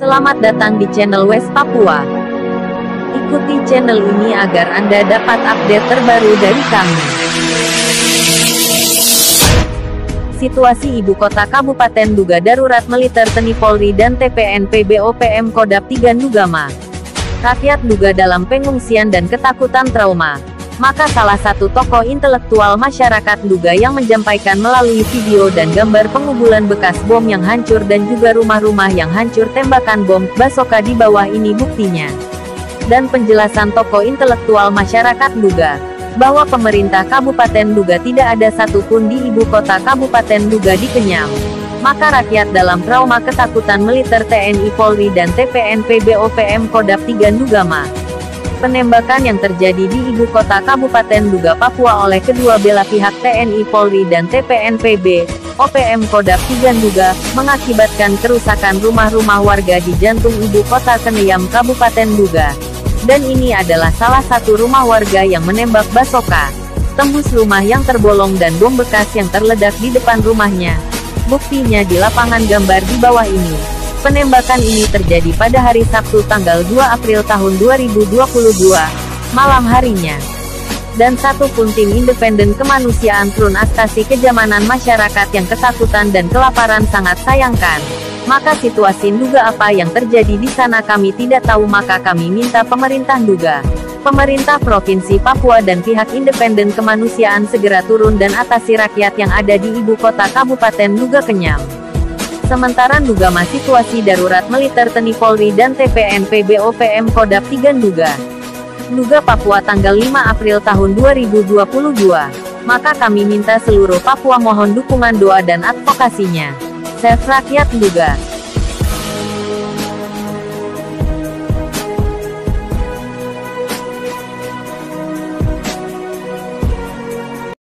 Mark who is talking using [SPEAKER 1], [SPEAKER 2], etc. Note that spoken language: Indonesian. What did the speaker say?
[SPEAKER 1] Selamat datang di channel West Papua. Ikuti channel ini agar Anda dapat update terbaru dari kami. Situasi Ibu Kota Kabupaten Duga Darurat Militer Tni Polri dan TPNP BOPM Kodap 3 Nugama. Rakyat Duga dalam pengungsian dan ketakutan trauma. Maka salah satu tokoh intelektual masyarakat Duga yang menyampaikan melalui video dan gambar pengubulan bekas bom yang hancur dan juga rumah-rumah yang hancur tembakan bom, Basoka di bawah ini buktinya. Dan penjelasan tokoh intelektual masyarakat Duga, bahwa pemerintah Kabupaten Duga tidak ada satupun di ibu kota Kabupaten Duga dikenyam. Maka rakyat dalam trauma ketakutan militer TNI Polri dan TPNP BOPM Kodap 3 Nugama. Penembakan yang terjadi di ibu kota Kabupaten Duga Papua oleh kedua belah pihak TNI Polri dan TPNPB, OPM Kodap 3 Duga, mengakibatkan kerusakan rumah-rumah warga di jantung ibu kota Keneyam Kabupaten Duga. Dan ini adalah salah satu rumah warga yang menembak Basoka. Tembus rumah yang terbolong dan bom bekas yang terledak di depan rumahnya. Buktinya di lapangan gambar di bawah ini. Penembakan ini terjadi pada hari Sabtu tanggal 2 April tahun 2022, malam harinya. Dan satu pun tim independen kemanusiaan Trun Astasi kejamanan masyarakat yang ketakutan dan kelaparan sangat sayangkan. Maka situasi Duga apa yang terjadi di sana kami tidak tahu maka kami minta pemerintah Duga. Pemerintah Provinsi Papua dan pihak independen kemanusiaan segera turun dan atasi rakyat yang ada di ibu kota Kabupaten Duga Kenyam. Sementara Nugama situasi darurat militer Tni Polri dan TPNP BOPM Kodap 3 Nuga. Nuga Papua tanggal 5 April tahun 2022. Maka kami minta seluruh Papua mohon dukungan doa dan advokasinya. Sef Rakyat Nuga.